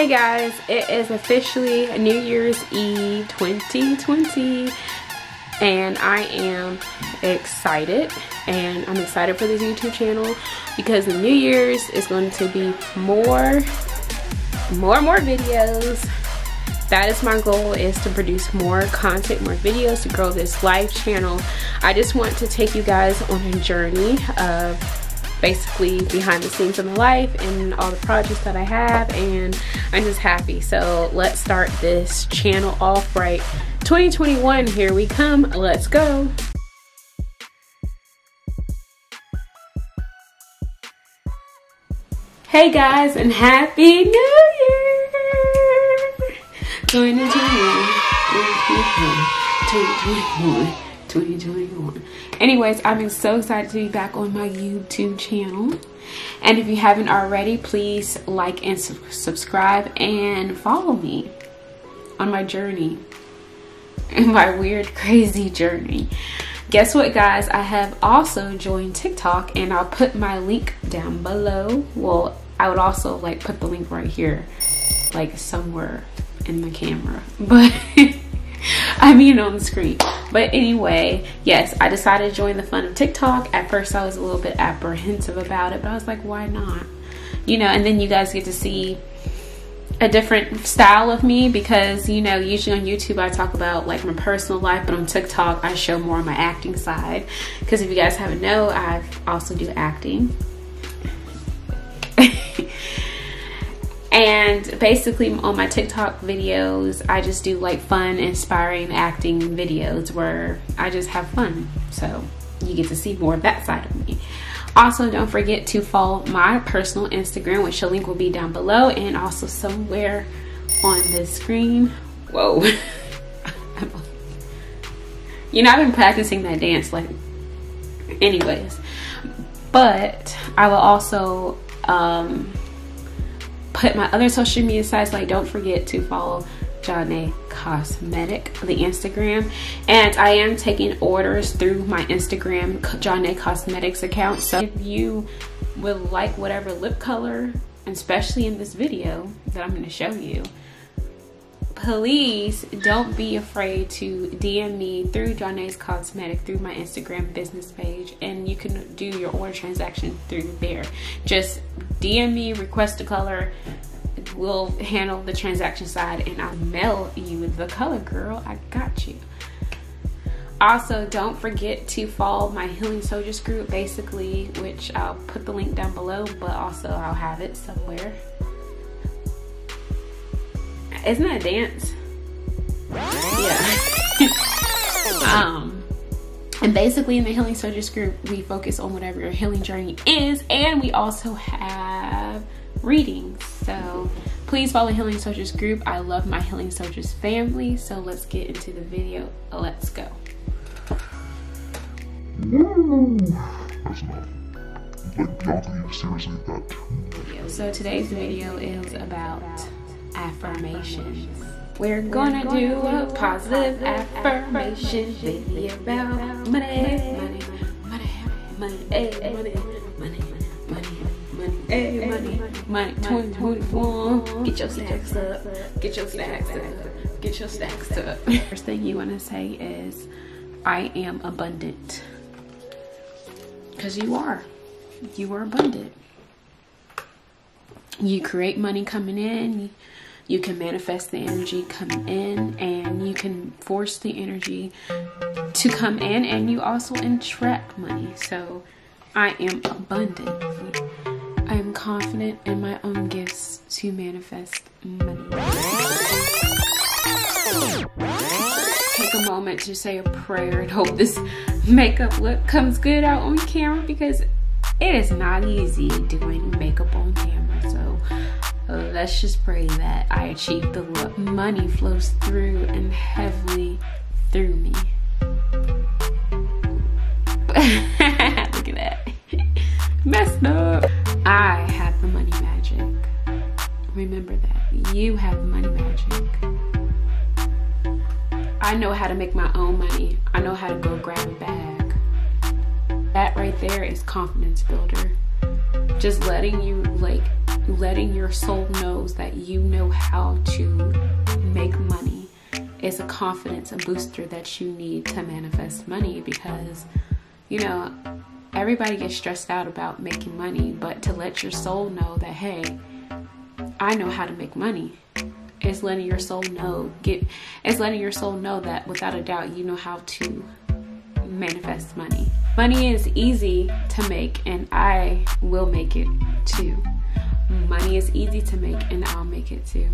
Hey guys, it is officially New Year's Eve 2020 and I am excited and I'm excited for this YouTube channel because the New Year's is going to be more more more videos. That is my goal is to produce more content more videos to grow this live channel. I just want to take you guys on a journey of basically behind the scenes of my life and all the projects that I have and I'm just happy. So let's start this channel off right. 2021, here we come. Let's go. Hey guys and happy new year! 2021, 2021, 2021. Anyways, I'm so excited to be back on my YouTube channel. And if you haven't already, please like and su subscribe and follow me on my journey. My weird, crazy journey. Guess what, guys? I have also joined TikTok and I'll put my link down below. Well, I would also like put the link right here, like somewhere in the camera. But I mean on the screen. But anyway, yes, I decided to join the fun of TikTok. At first, I was a little bit apprehensive about it, but I was like, why not? You know, and then you guys get to see a different style of me because you know usually on youtube i talk about like my personal life but on tiktok i show more of my acting side because if you guys haven't know i also do acting and basically on my TikTok videos, I just do like fun, inspiring acting videos where I just have fun. So you get to see more of that side of me. Also, don't forget to follow my personal Instagram, which the link will be down below and also somewhere on the screen. Whoa. you know, I've been practicing that dance like anyways. But I will also um, put my other social media sites like don't forget to follow Jhané Cosmetic, the Instagram. And I am taking orders through my Instagram, Jhané Cosmetics account. So if you would like whatever lip color, especially in this video that I'm going to show you, please don't be afraid to DM me through Jhané's Cosmetic through my Instagram business page and you can do your order transaction through there. Just DM me, request a color, we'll handle the transaction side and I'll mail you the color girl. I got you. Also, don't forget to follow my Healing Soldiers group, basically, which I'll put the link down below, but also I'll have it somewhere. Isn't that a dance? Yeah. um, and basically in the Healing Soldiers group, we focus on whatever your healing journey is, and we also have readings. So please follow Healing Soldiers group. I love my Healing Soldiers family. So let's get into the video. Let's go. So today's video is about affirmations. We're gonna do a positive affirmation video about money, money, money, money, money, money, money, money, hey, money, money, 2021. Get your stacks up, get your stacks up, get your stacks up. First thing you wanna say is, I am abundant. Because you are. You are abundant. You create money coming in you can manifest the energy coming in and you can force the energy to come in and you also attract money. So i am abundant. I am confident in my own gifts to manifest money. Take a moment to say a prayer and hope this makeup look comes good out on camera because it is not easy doing makeup on camera let's just pray that I achieve the what money flows through and heavily through me. Look at that. Messed up. I have the money magic. Remember that. You have the money magic. I know how to make my own money. I know how to go grab a bag. That right there is confidence builder. Just letting you like letting your soul knows that you know how to make money is a confidence, a booster that you need to manifest money because, you know, everybody gets stressed out about making money, but to let your soul know that, hey, I know how to make money. It's letting your soul know, get, it's letting your soul know that without a doubt, you know how to manifest money. Money is easy to make, and I will make it too. Money is easy to make, and I'll make it too.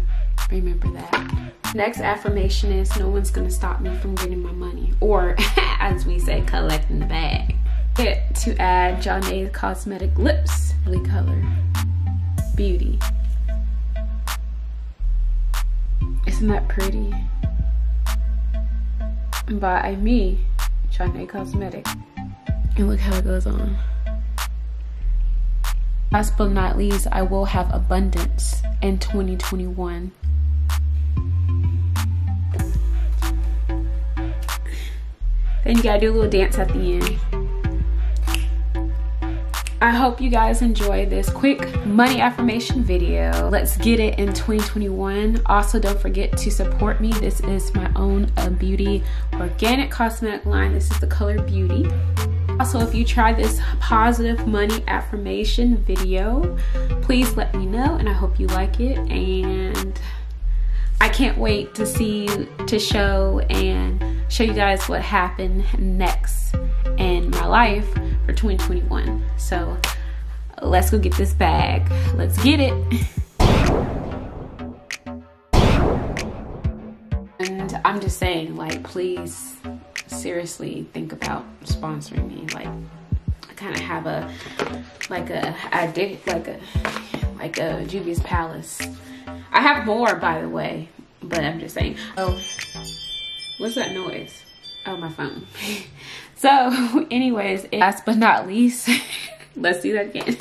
Remember that. Next affirmation is no one's gonna stop me from getting my money, or as we say, collecting the bag. Get to add Jhané Cosmetic Lips, really color, beauty. Isn't that pretty? By me, Jhané Cosmetic. And look how it goes on. Last but not least, I will have abundance in 2021. Then you gotta do a little dance at the end. I hope you guys enjoy this quick money affirmation video. Let's get it in 2021. Also, don't forget to support me. This is my own uh, beauty organic cosmetic line. This is the color Beauty. Also, if you try this positive money affirmation video, please let me know and I hope you like it. And I can't wait to see, to show and show you guys what happened next in my life for 2021. So let's go get this bag. Let's get it. And I'm just saying, like, please seriously think about sponsoring me. Like, I kind of have a, like a, I did like a, like a Juvia's Place. I have more, by the way, but I'm just saying. Oh, what's that noise? Oh, my phone. so anyways, last but not least, let's do that again.